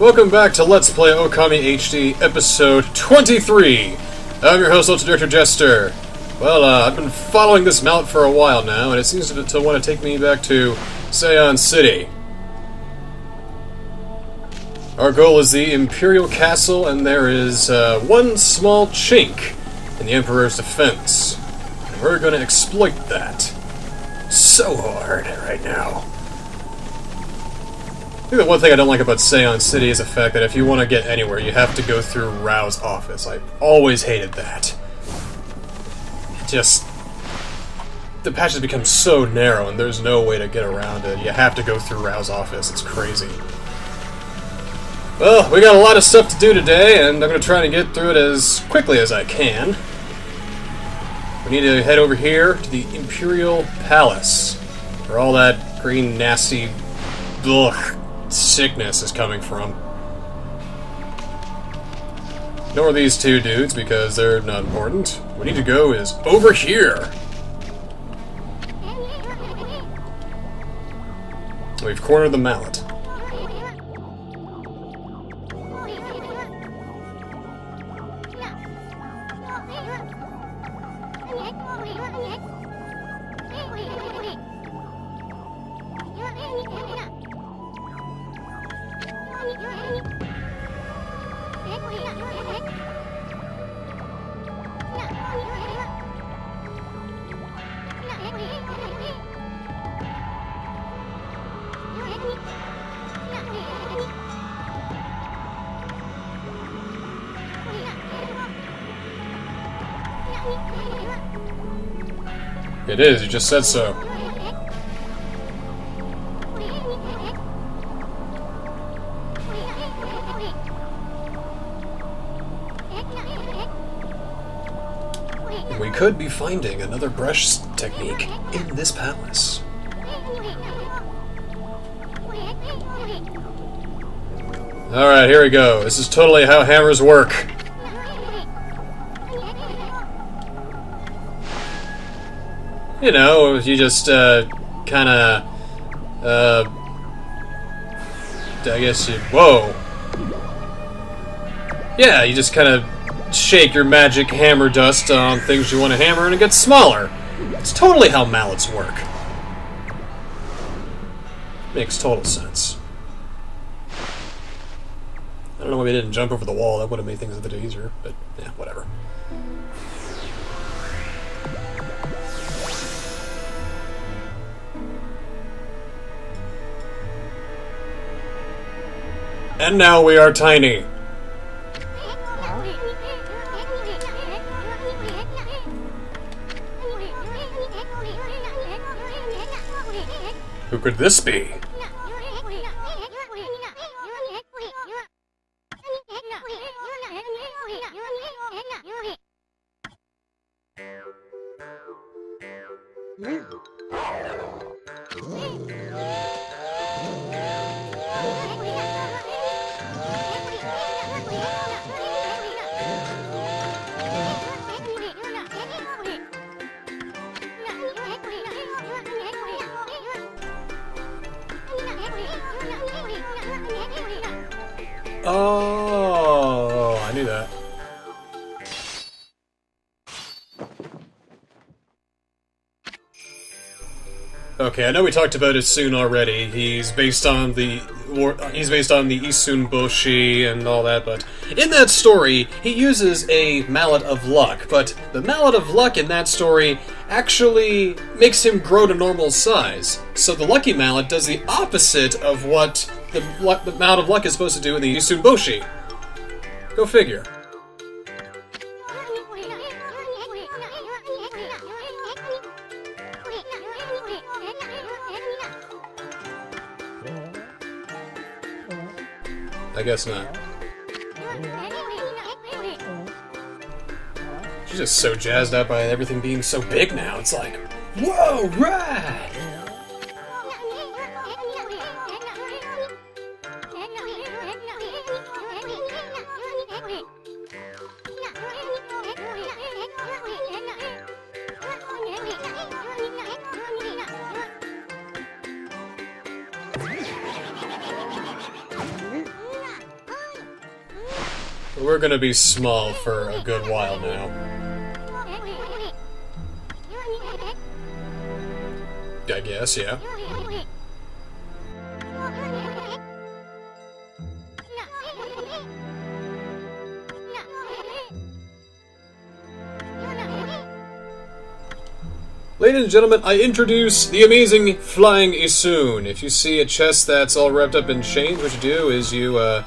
Welcome back to Let's Play Okami HD, episode 23. I'm your host, Ultra Director Jester. Well, uh, I've been following this mount for a while now, and it seems to, to want to take me back to Sei-an City. Our goal is the Imperial Castle, and there is uh, one small chink in the Emperor's defense. And we're going to exploit that. So hard right now. Think the one thing I don't like about Sei-an City is the fact that if you want to get anywhere, you have to go through Rao's office. I always hated that. It just... The patch has become so narrow, and there's no way to get around it. You have to go through Rao's office. It's crazy. Well, we got a lot of stuff to do today, and I'm going to try to get through it as quickly as I can. We need to head over here to the Imperial Palace, where all that green, nasty, ugh, sickness is coming from. Ignore these two dudes because they're not important. We need to go is over here. We've cornered the mallet. It is, you just said so. We could be finding another brush technique in this palace. Alright, here we go. This is totally how hammers work. You know, you just uh, kind of, uh, I guess you. Whoa. Yeah, you just kind of shake your magic hammer dust on things you want to hammer and it gets smaller. It's totally how mallets work. Makes total sense. I don't know why we didn't jump over the wall. That would have made things a bit easier, but yeah, whatever. And now we are tiny. Who could this be? Okay, I know we talked about Issun already. He's based on the he's based on the Issun Boshi and all that, but in that story, he uses a mallet of luck. But the mallet of luck in that story actually makes him grow to normal size. So the lucky mallet does the opposite of what the, the mallet of luck is supposed to do in the Issun Boshi. Go figure. I guess not. She's just so jazzed up by everything being so big now. It's like, whoa, right! We're gonna be small for a good while now. I guess, yeah. Ladies and gentlemen, I introduce the amazing Flying Issun. If you see a chest that's all wrapped up in chains, what you do is you uh,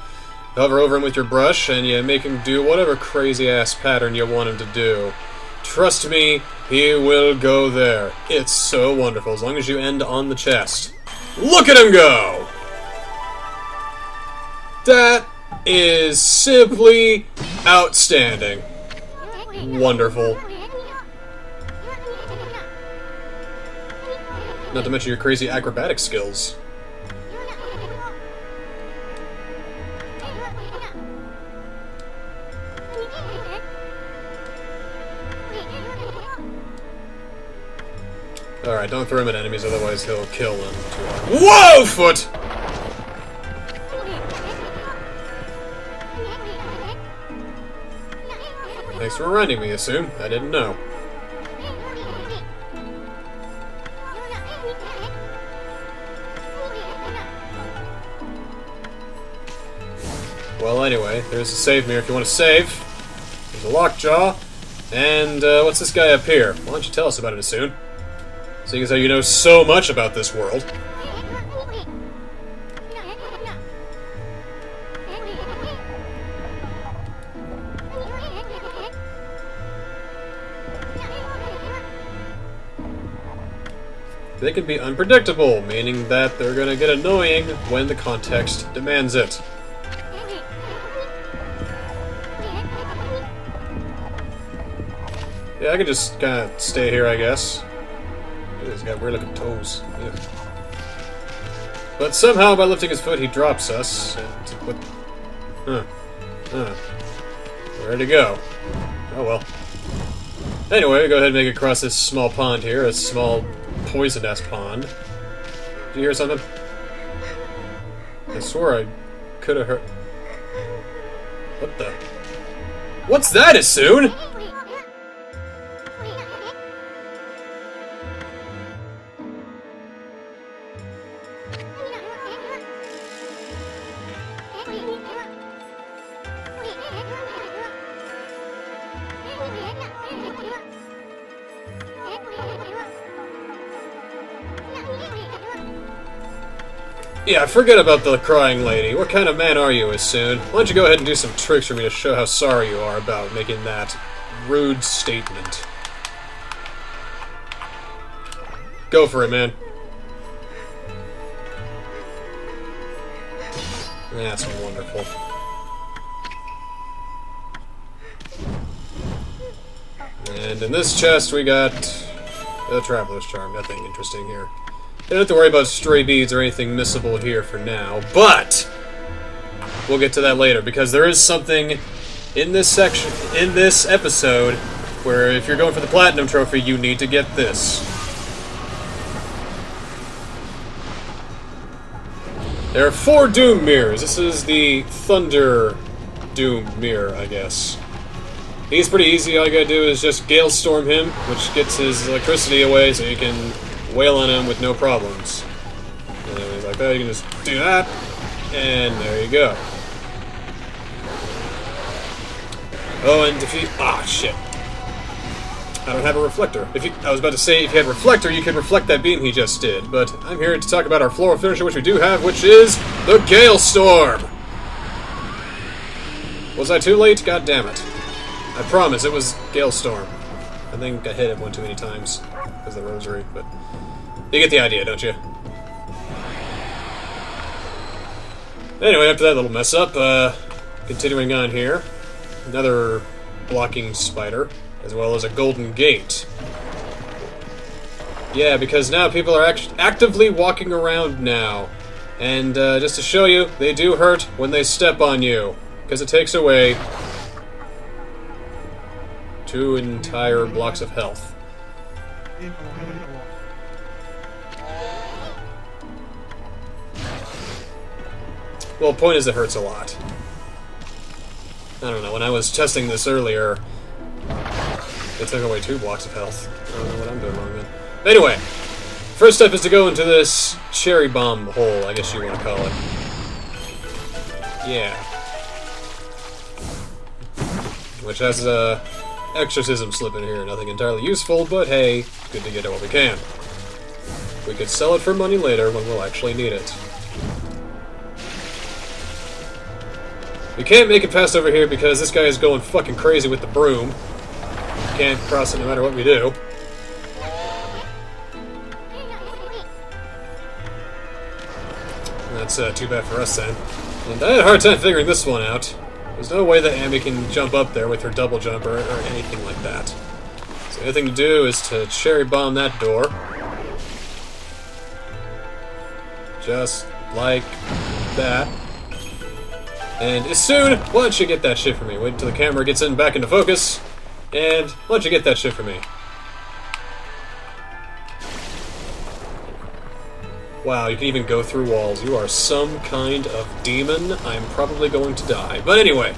hover over him with your brush and you make him do whatever crazy ass pattern you want him to do. Trust me, he will go there. It's so wonderful, as long as you end on the chest. Look at him go! That is simply outstanding. Wonderful. Not to mention your crazy acrobatic skills. Alright, don't throw him at enemies, otherwise he'll kill them. Whoa, foot! Thanks for reminding me, Issun. I didn't know. Well, anyway, there's a save mirror if you want to save. There's a lockjaw. And, uh, what's this guy up here? Why don't you tell us about Issun? Seeing as how you know so much about this world. They can be unpredictable, meaning that they're gonna get annoying when the context demands it. Yeah, I can just kind of stay here, I guess. He's got weird looking toes. But somehow, by lifting his foot, he drops us. And what? Huh. Huh. Where'd he go? Oh well. Anyway, we go ahead and make it across this small pond here, a small poisonous pond. Did you hear something? I swore I could have heard. What the? What's that, Issun? Yeah, forget about the crying lady. What kind of man are you, Issun? Why don't you go ahead and do some tricks for me to show how sorry you are about making that rude statement. Go for it, man. That's wonderful. And in this chest we got the Traveler's Charm. Nothing interesting here. Don't have to worry about stray beads or anything missable here for now, but we'll get to that later because there is something in this section, in this episode, where if you're going for the Platinum Trophy, you need to get this. There are four Doom Mirrors. This is the Thunder Doom Mirror, I guess. He's pretty easy. All you gotta do is just Gale Storm him, which gets his electricity away so you can wail on him with no problems. And he's like that, you can just do that, and there you go. Oh, and defeat. Ah, shit. I don't have a reflector. If you, I was about to say, if you had reflector, you could reflect that beam he just did. But I'm here to talk about our floral finisher, which we do have, which is the Gale Storm. Was I too late? God damn it! I promise it was Gale Storm. I think I hit it one too many times because the rosary, but you get the idea, don't you? Anyway, after that little mess up, uh, continuing on here, another blocking spider, as well as a golden gate. Yeah, because now people are act actively walking around now. And uh, just to show you, they do hurt when they step on you, because it takes away two entire blocks of health. Well, point is it hurts a lot. I don't know, when I was testing this earlier, it took away two blocks of health. I don't know what I'm doing wrong then. Anyway, first step is to go into this cherry bomb hole, I guess you want to call it. Yeah. Which has a exorcism slip in here. Nothing entirely useful, but hey, good to get it while we can. We could sell it for money later when we'll actually need it. We can't make it past over here because this guy is going fucking crazy with the broom. Can't cross it no matter what we do. That's uh, too bad for us then. And I had a hard time figuring this one out. There's no way that Amy can jump up there with her double jumper or, or anything like that. So the only thing to do is to cherry bomb that door. Just like that. And Issun, why don't you get that shit for me? Wait until the camera gets in back into focus. And why don't you get that shit for me? Wow, you can even go through walls. You are some kind of demon. I'm probably going to die. But anyway,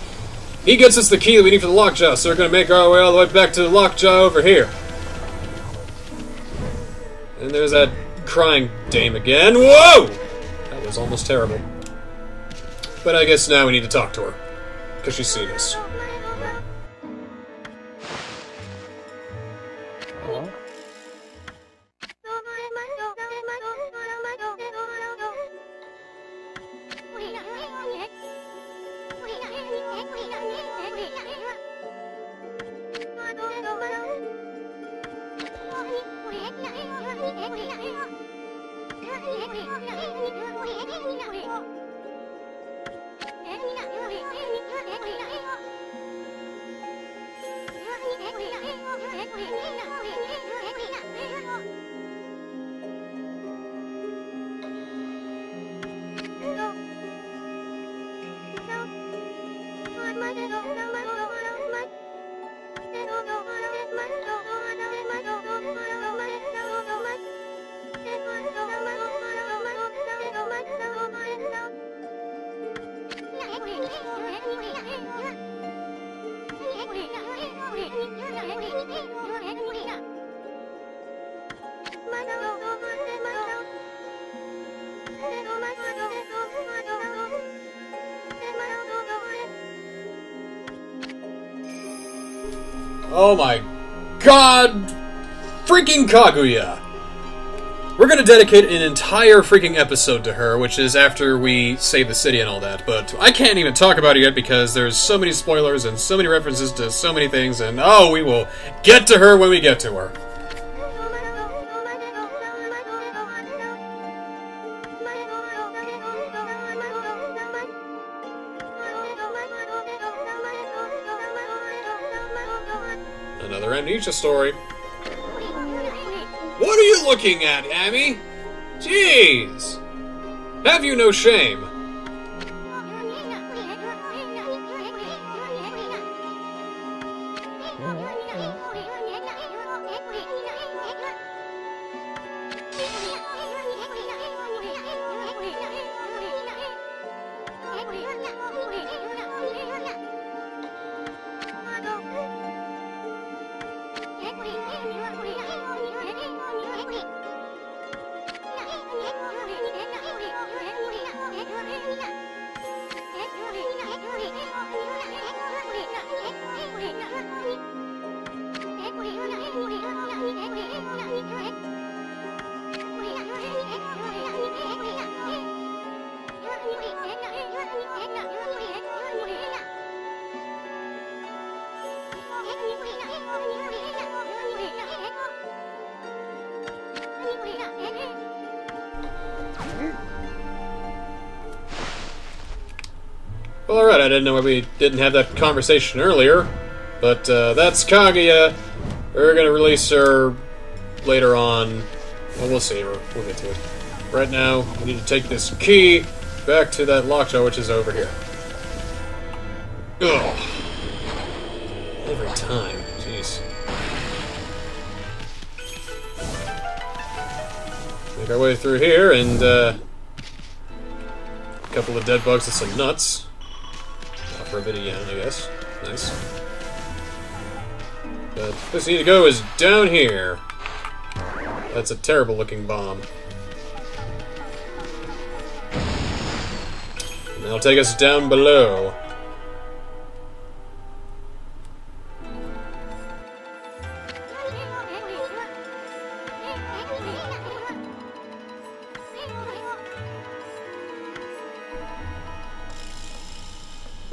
he gets us the key that we need for the lockjaw, so we're going to make our way all the way back to the lockjaw over here. And there's that crying dame again. Whoa! That was almost terrible. But I guess now we need to talk to her. Because she's seen us. Oh my god! Freaking Kaguya! We're gonna dedicate an entire freaking episode to her, which is after we save the city and all that, but I can't even talk about it yet because there's so many spoilers and so many references to so many things, and oh, we will get to her when we get to her. Amnesia story. What are you looking at, Amy? Jeez! Have you no shame? I didn't know why we didn't have that conversation earlier, but uh, that's Kaguya. We're gonna release her later on. Well, we'll see. We'll, we'll get to it. Right now, we need to take this key back to that lockjaw, which is over here. Ugh. Every time. Jeez. Make our way through here, and, uh... A couple of dead bugs and some nuts. For a bit of yen, I guess. Nice. But place need to go is down here. That's a terrible looking bomb. And that'll take us down below.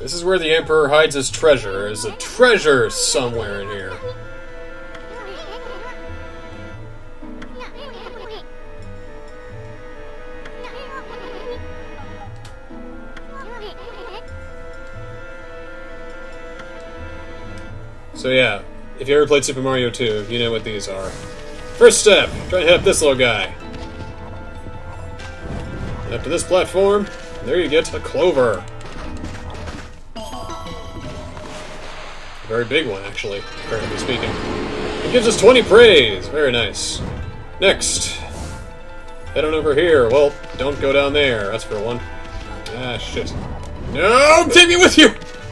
This is where the Emperor hides his treasure. There's a treasure somewhere in here. So yeah, if you ever played Super Mario 2, you know what these are. First step, try and hit up this little guy. Up to this platform, there you get a clover. Very big one, actually, comparatively speaking. It gives us 20 praise. Very nice. Next. Head on over here. Well, don't go down there. That's for one. Ah, shit. No! Take me with you!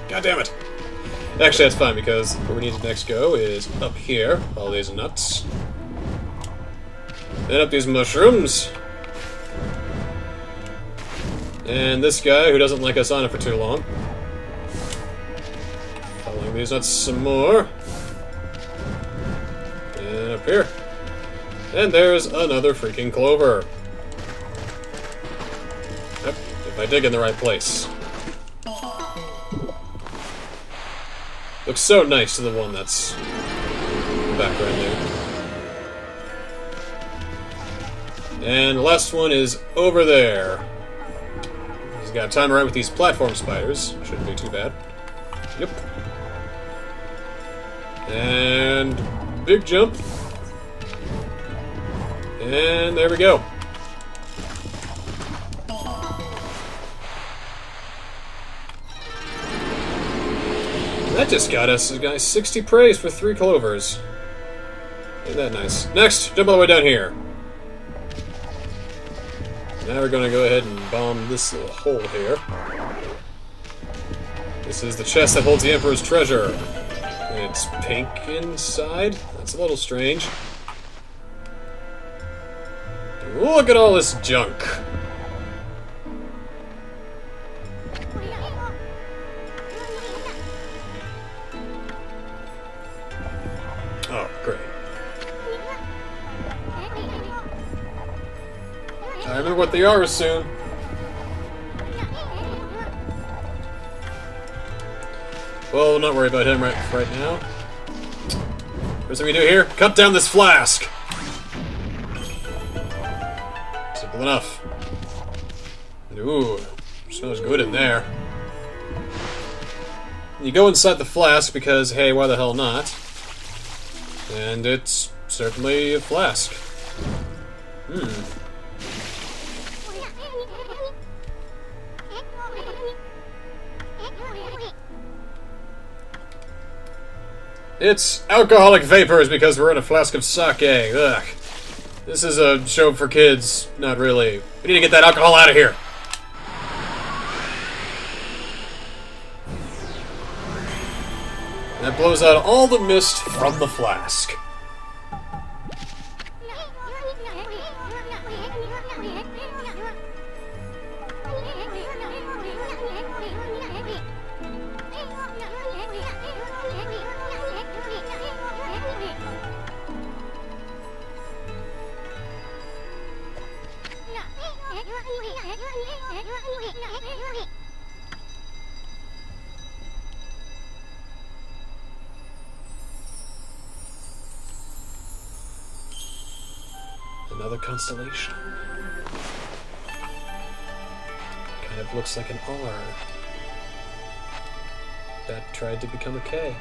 God damn it. Actually, that's fine, because where we need to next go is up here. All these nuts. Then up these mushrooms. And this guy, who doesn't like us on it for too long. Following these nuts some more. And up here. And there's another freaking clover. Yep, if I dig in the right place. Looks so nice to the one that's the background there. And the last one is over there. He's got time right with these platform spiders. Shouldn't be too bad. Yep. And big jump. And there we go. That just got us, guys, 60 praise for three clovers. Isn't that nice? Next, jump all the way down here. Now we're to go ahead and bomb this little hole here. This is the chest that holds the Emperor's treasure. It's pink inside. That's a little strange. Look at all this junk. Oh, great. I remember what they are soon. Well, not worry about him right right now. First thing we do here, cut down this flask. Simple enough. Ooh, smells good in there. You go inside the flask because, hey, why the hell not? And it's certainly a flask. It's alcoholic vapors because we're in a flask of sake. Ugh. This is a show for kids. Not really. We need to get that alcohol out of here. That blows out all the mist from the flask. Constellation. Kind of looks like an R. That tried to become a K.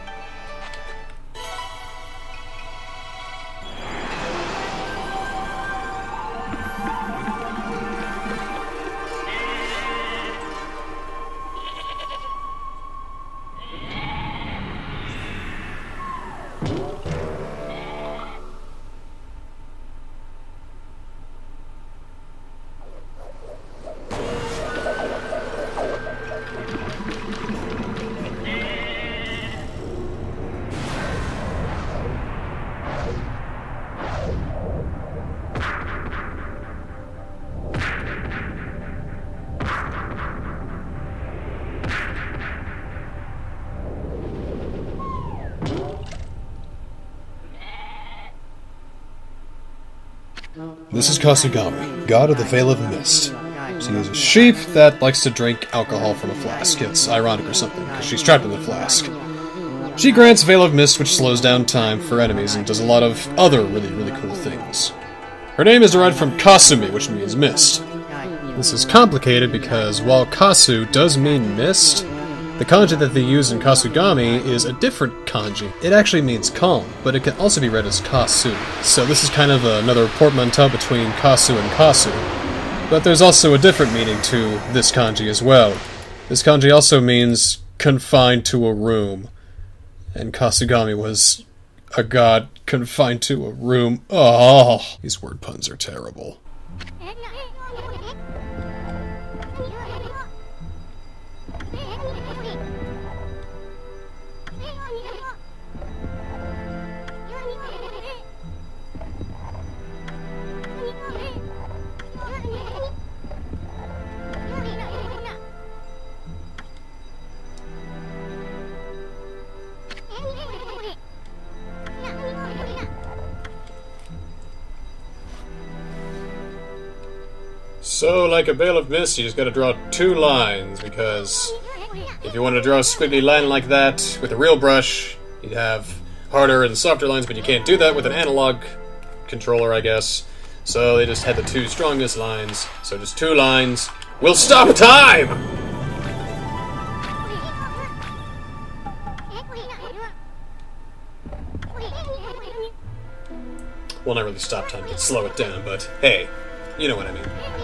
Kasugami, god of the Veil of Mist. She is a sheep that likes to drink alcohol from a flask. It's ironic or something, because she's trapped in the flask. She grants Veil of Mist, which slows down time for enemies, and does a lot of other really, really cool things. Her name is derived from Kasumi, which means mist. This is complicated because while Kasu does mean mist, the kanji that they use in Kasugami is a different kanji. It actually means calm, but it can also be read as Kasu. So this is kind of another portmanteau between Kasu and Kasu. But there's also a different meaning to this kanji as well. This kanji also means confined to a room. And Kasugami was a god confined to a room. Ah, oh, these word puns are terrible. So, like a Veil of Mist, you just gotta draw two lines, because if you want to draw a squiggly line like that with a real brush, you'd have harder and softer lines, but you can't do that with an analog controller, I guess. So they just had the two strongest lines, so just two lines. We'll stop time! Well, not really stop time, but slow it down, but hey, you know what I mean.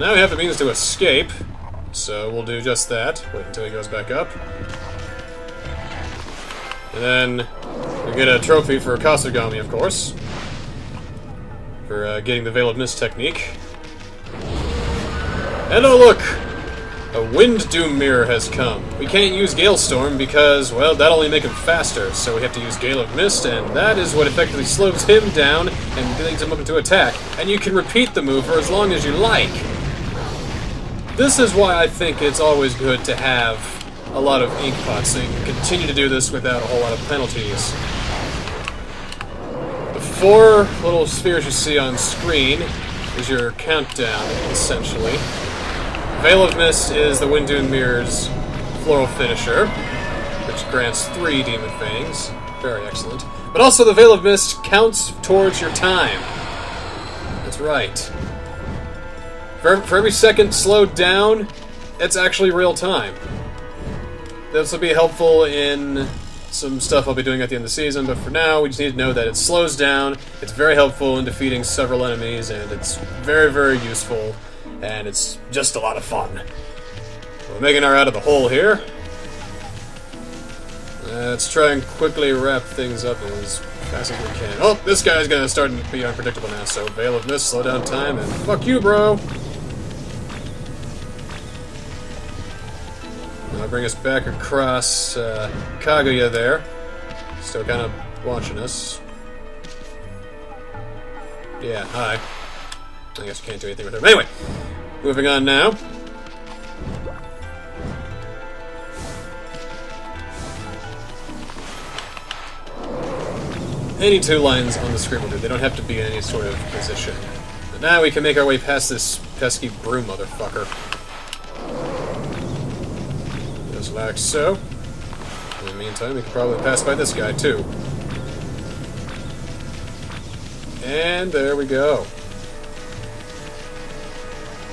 Now we have the means to escape, so we'll do just that. Wait until he goes back up. And then we get a trophy for Kasugami, of course, for uh, getting the Veil of Mist technique. And oh look! A Wind Doom Mirror has come. We can't use Galestorm because, well, that'll only make him faster, so we have to use Gale of Mist, and that is what effectively slows him down and leads him up into attack. And you can repeat the move for as long as you like. This is why I think it's always good to have a lot of ink pots, so you can continue to do this without a whole lot of penalties. The four little spheres you see on screen is your countdown, essentially. Veil of Mist is the Wind Doom Mirror's floral finisher, which grants three Demon Fangs. Very excellent. But also the Veil of Mist counts towards your time. That's right. For, for every second slowed down, it's actually real time. This will be helpful in some stuff I'll be doing at the end of the season, but for now, we just need to know that it slows down, it's very helpful in defeating several enemies, and it's very, very useful, and it's just a lot of fun. We're making our out of the hole here. Let's try and quickly wrap things up as fast as we can. Oh, this guy's gonna start to be unpredictable now, so Veil of Mist, slow down time, and fuck you, bro! That'll bring us back across uh, Kaguya there. Still kind of watching us. Yeah, hi. I guess we can't do anything with her. Anyway, moving on now. Any two lines on the screen will do. They don't have to be in any sort of position. But now we can make our way past this pesky broom motherfucker like so. In the meantime, we can probably pass by this guy, too. And there we go.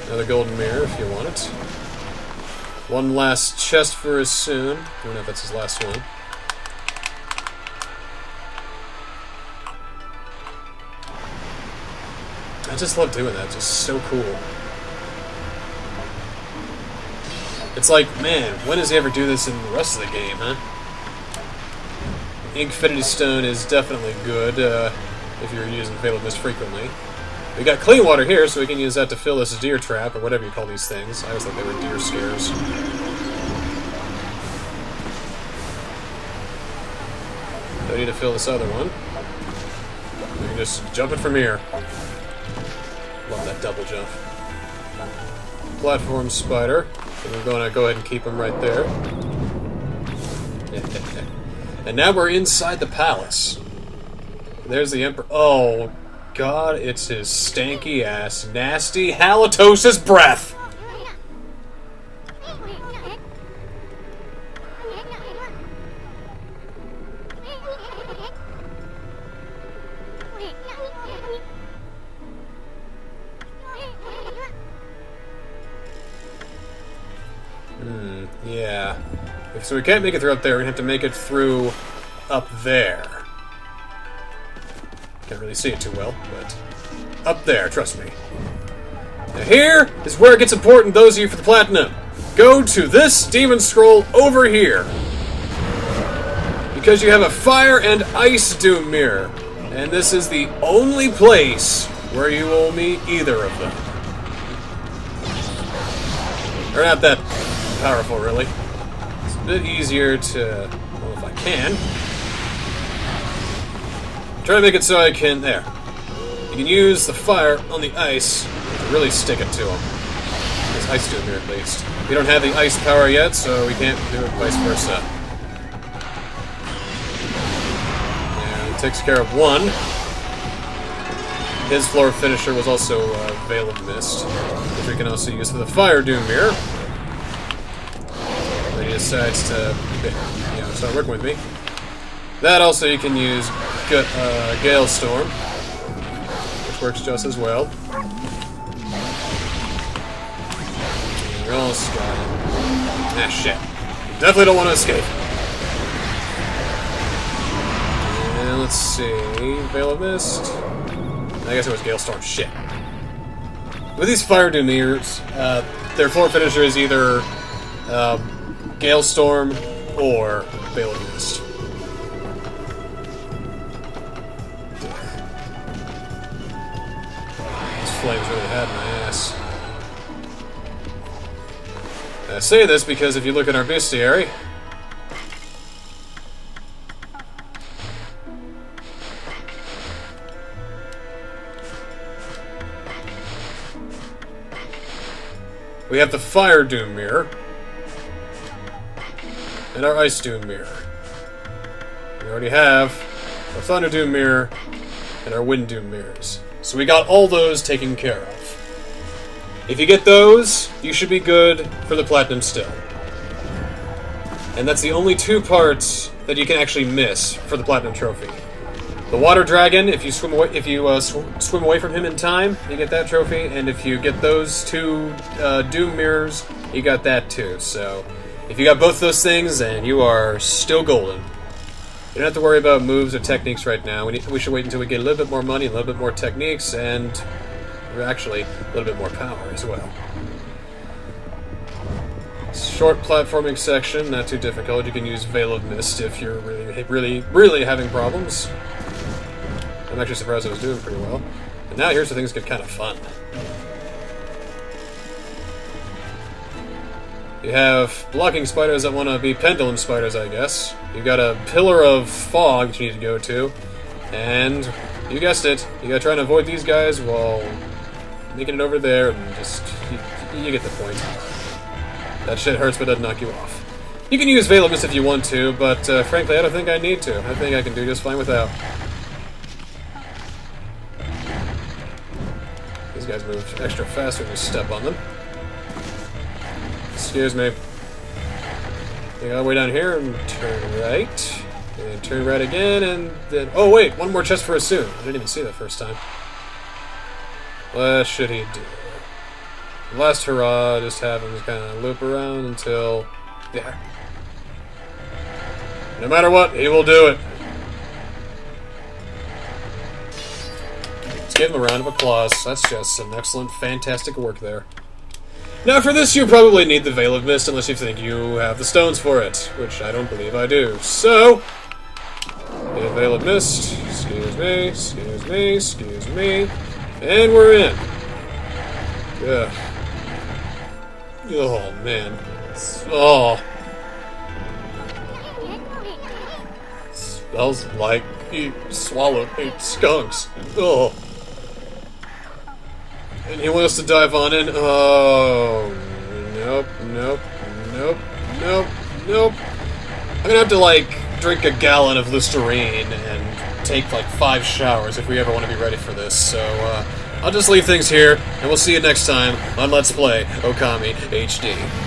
Another golden mirror, if you want it. One last chest for Issun. I don't know if that's his last one. I just love doing that. It's just so cool. It's like, man, when does he ever do this in the rest of the game, huh? Infinity Stone is definitely good uh, if you're using Fatal Mist frequently. We got clean water here, so we can use that to fill this deer trap, or whatever you call these things. I always thought they were deer scares. I need to fill this other one. We can just jump it from here. Love that double jump. Platform spider. So we're going to go ahead and keep him right there. and now we're inside the palace. There's the Emperor. Oh, God, it's his stanky ass, nasty halitosis breath! So we can't make it through up there, we're gonna have to make it through up there. Can't really see it too well, but up there, trust me. Now here is where it gets important, those of you for the Platinum. Go to this Demon Scroll over here. Because you have a Fire and Ice Doom Mirror. And this is the only place where you will meet either of them. They're not that powerful, really. Bit easier to... Well, if I can. Try to make it so I can... There. You can use the fire on the ice to really stick it to them. This ice doom here, at least. We don't have the ice power yet, so we can't do it vice versa. And it takes care of one. His floor finisher was also uh, Veil of Mist, which we can also use for the Fire Doom Mirror. Decides to, you know, start working with me. That also you can use uh, Gale Storm, which works just as well. You're almost got. Ah, shit. Definitely don't want to escape. And let's see. Veil of Mist. I guess it was Gale Storm. Shit. With these Fire Doomers, uh, their floor finisher is either uh, Gale Storm or of Mist. These flames really had my ass. I say this because if you look at our bestiary, We have the Fire Doom Mirror. And our Ice Doom Mirror. We already have our Thunder Doom Mirror and our Wind Doom Mirrors. So we got all those taken care of. If you get those, you should be good for the Platinum still. And that's the only two parts that you can actually miss for the Platinum Trophy. The Water Dragon, if you swim away, if you uh, sw swim away from him in time, you get that trophy. And if you get those two uh, Doom mirrors, you got that too. So, if you got both those things, then you are still golden. You don't have to worry about moves or techniques right now. We, need, we should wait until we get a little bit more money, a little bit more techniques, and actually a little bit more power as well. Short platforming section, not too difficult. You can use Veil of Mist if you're really, really, really having problems. I'm actually surprised I was doing pretty well. And now here's where things get kind of fun. You have blocking spiders that want to be pendulum spiders, I guess. You've got a pillar of fog that you need to go to. And, you guessed it, you gotta try and avoid these guys while making it over there and just... You, you get the point. That shit hurts but doesn't knock you off. You can use Veil of Mist if you want to, but uh, frankly I don't think I need to. I think I can do just fine without. These guys move extra fast when you step on them. Excuse me. You all the way down here and turn right. And turn right again, and then... Oh, wait! One more chest for Issun. I didn't even see that first time. What should he do? Last hurrah, just have him kind of loop around until... There. No matter what, he will do it. Let's give him a round of applause. That's just some excellent, fantastic work there. Now for this you probably need the Veil of Mist unless you think you have the stones for it, which I don't believe I do. So, the Veil of Mist, excuse me, excuse me, excuse me, and we're in. Ugh. Oh man. Oh. Smells like he swallowed eight skunks. Oh. And he wants to dive on in. Oh, nope, nope, nope, nope, nope. I'm gonna have to, like, drink a gallon of Listerine and take, like, five showers if we ever want to be ready for this. So, uh, I'll just leave things here, and we'll see you next time on Let's Play Okami HD.